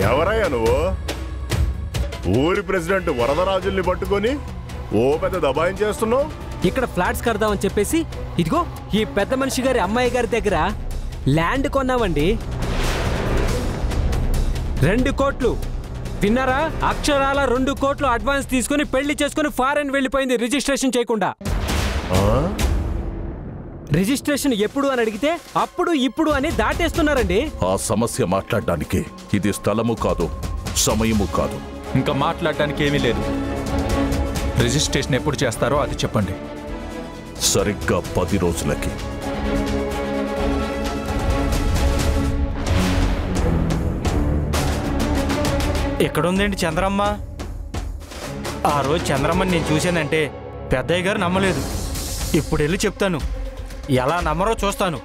ఎవరయ్యా నువ్వు? ఊరి ప్రెసిడెంట్ వరదరాజుల్ని పట్టుకొని ఓ పెద్ద దబాయించేస్తున్నావు ఇక్కడ ఫ్లాట్స్ కడదామని చెప్పేసి ఇదిగో ఈ పెద్ద మనిషి గారి అమ్మాయి గారి దగ్గర ల్యాండ్ కొన్నామండి. రెండు కోట్లు. విన్నారా? అక్షరాల రెండు కోట్లు అడ్వాన్స్ తీసుకుని పెళ్ళి చేసుకుని ఫారెన్ వెళ్ళిపోయింది రిజిస్ట్రేషన్ చేయకుండా? రిజిస్ట్రేషన్ ఎప్పుడు అని అడిగితే అప్పుడు ఇప్పుడు అని దాటేస్తున్నారండి. ఆ సమస్య మాట్లాడడానికి ఇది స్థలము కాదు సమయము కాదు. ఇంకా మాట్లాడటానికి ఏమీ లేదు. రిజిస్ట్రేషన్ ఎప్పుడు చేస్తారో అది చెప్పండి. సరిగ్గా పది రోజులకి. ఎక్కడుందేంటి చంద్రమ్మ? ఆ రోజు చంద్రమ్మని నేను చూశానంటే పెద్దయ్య గారు నమ్మలేదు. ఇప్పుడు వెళ్ళి చెప్తాను. ఎలా నమ్మరో చూస్తాను.